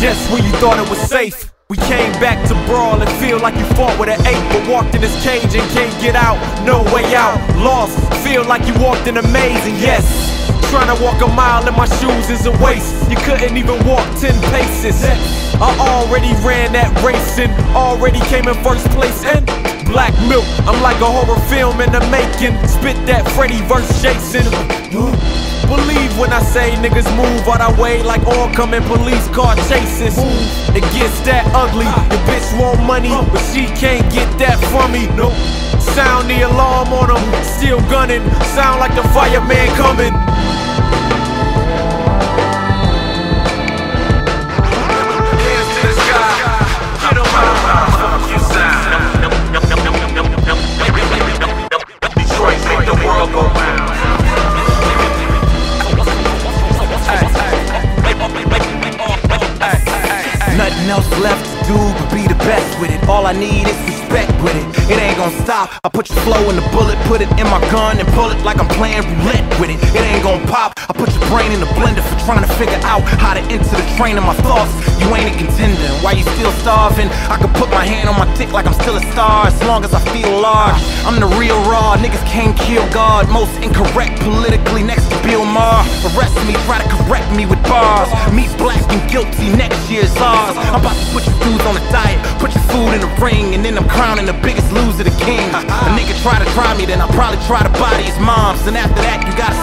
just when you thought it was safe. We came back to brawl and feel like you fought with an ape, but walked in this cage and can't get out. No way out. Lost, feel like you walked in a maze, and yes. Trying to walk a mile in my shoes is a waste. You couldn't even walk 10 paces. I already ran that race and already came in first place. And black milk, I'm like a horror film in the making. Spit that Freddy verse Jason. When I say niggas move out our way like oncoming police car chases. It gets that ugly. Your bitch want money, but she can't get that from me. Nope. Sound the alarm on them, still gunning. Sound like the fireman coming. Else left to do but be the best with it. All I need is respect with it. It ain't gonna stop. I put your flow in the bullet, put it in my gun, and pull it like I'm playing roulette with it. It ain't gonna pop. I put your brain in the blender for trying to figure out how to enter the train of my thoughts. You ain't a contender. Why you still starving? I can put my hand on my dick like I'm still a star as long as I feel large. I'm the real raw. Niggas can't kill God. Most incorrect politically next to Bill Maher. Arrest me, try to correct me with bars. Me's black and guilty, next year's ours. I'm about to put you dudes on a diet, put your food in a ring, and then I'm crowning the biggest loser, the king. A nigga try to try me, then I'll probably try to body his moms. And after that, you gotta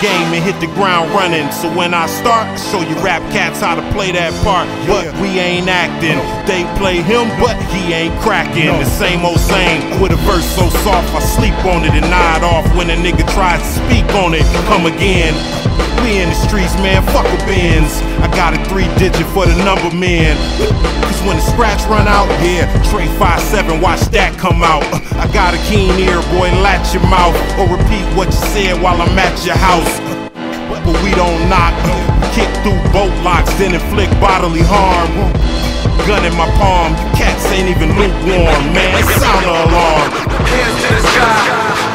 game and hit the ground running. So when I start, show you rap cats how to play that part. But we ain't acting. They play him, but he ain't cracking. The same old same with a verse so soft, I sleep on it and nod off when a nigga tries to speak on it. Come again. We in the streets, man, fuck a Benz. I got a three digit for the number man. Cause when the scratch run out, yeah, Trey 5-7, watch that come out. Uh, I got a keen ear, boy, latch your mouth. Or repeat what you said while I'm at your house. But we don't knock, kick through boat locks, then inflict bodily harm. Gun in my palm, you cats ain't even lukewarm, man. Sound the alarm. Hands to the sky.